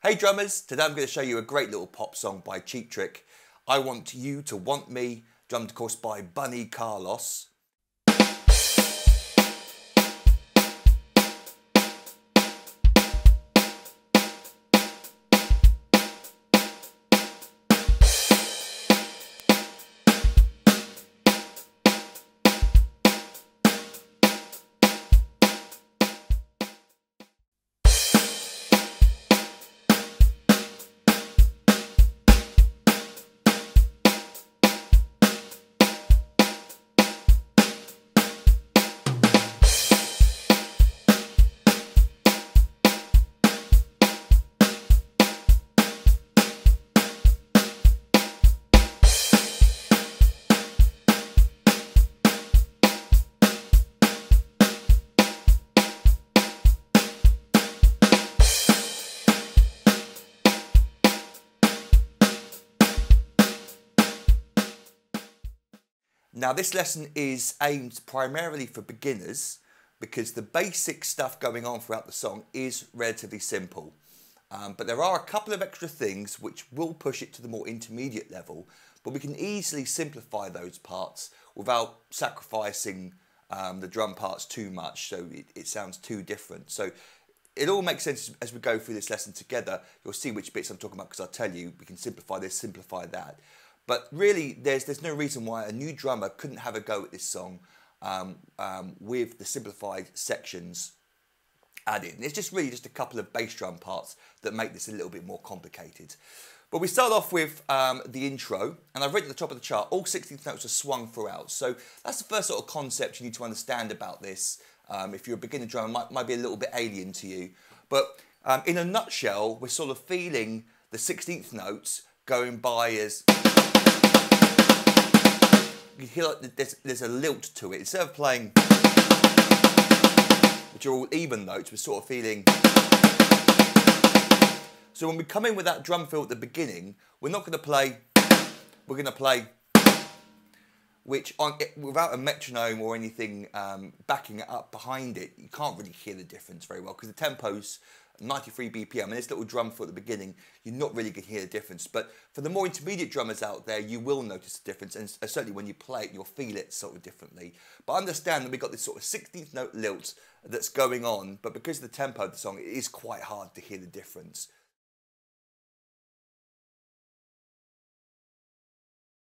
Hey drummers, today I'm going to show you a great little pop song by Cheap Trick. I Want You to Want Me, drummed of course by Bunny Carlos. Now this lesson is aimed primarily for beginners because the basic stuff going on throughout the song is relatively simple. Um, but there are a couple of extra things which will push it to the more intermediate level, but we can easily simplify those parts without sacrificing um, the drum parts too much so it, it sounds too different. So it all makes sense as we go through this lesson together. You'll see which bits I'm talking about because I'll tell you we can simplify this, simplify that. But really, there's there's no reason why a new drummer couldn't have a go at this song um, um, with the simplified sections added. And it's just really just a couple of bass drum parts that make this a little bit more complicated. But we start off with um, the intro, and I've written at the top of the chart, all 16th notes are swung throughout. So that's the first sort of concept you need to understand about this. Um, if you're a beginner drummer, might, might be a little bit alien to you. But um, in a nutshell, we're sort of feeling the 16th notes going by as you hear like there's, there's a lilt to it. Instead of playing, which are all even notes, we're sort of feeling. So when we come in with that drum fill at the beginning, we're not going to play, we're going to play, which on without a metronome or anything um, backing it up behind it, you can't really hear the difference very well because the tempos 93 BPM, and this little drum fill at the beginning, you're not really going to hear the difference. But for the more intermediate drummers out there, you will notice the difference, and uh, certainly when you play it, you'll feel it sort of differently. But understand that we've got this sort of 16th note lilt that's going on, but because of the tempo of the song, it is quite hard to hear the difference.